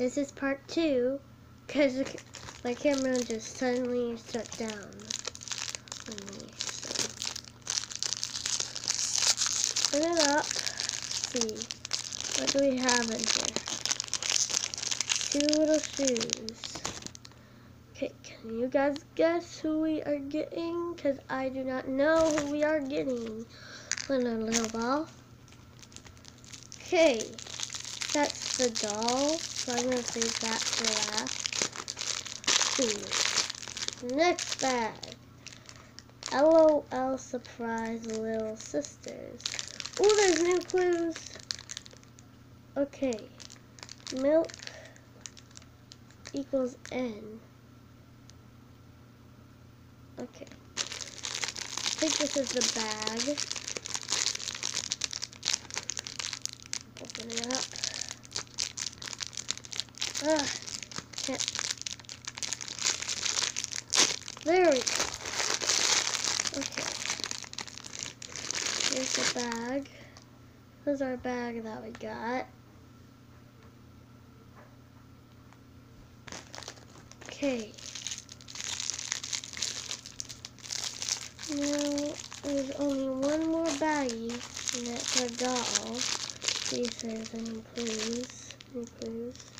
this is part two, because my camera just suddenly shut down. on me, so. Open it up. see. What do we have in here? Two little shoes. Okay, can you guys guess who we are getting? Because I do not know who we are getting. Little, little ball. Okay, that's the doll, so I'm going to save that for last. Ooh. Next bag. LOL Surprise Little Sisters. Oh, there's new clues. Okay. Milk equals N. Okay. I think this is the bag. Open it up. Ah, can't. There we go. Okay. Here's the bag. This is our bag that we got. Okay. Now, there's only one more baggie, and that's our doll. If there's any clues. Any clues?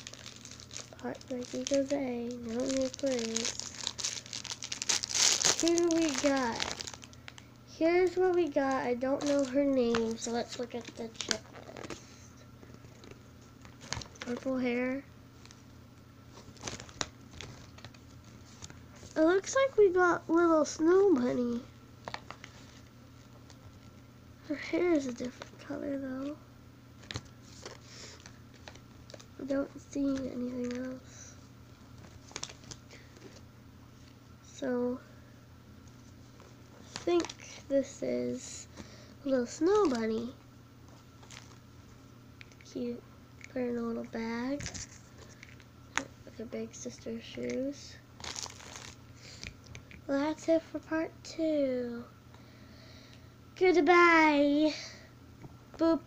Equals A. No new clues. Who we got? Here's what we got. I don't know her name, so let's look at the checklist. Purple hair. It looks like we got little snow bunny. Her hair is a different color though. Don't see anything else. So, I think this is a little snow bunny. Cute. Put in a little bag with her big sister's shoes. Well, that's it for part two. Goodbye. Boop.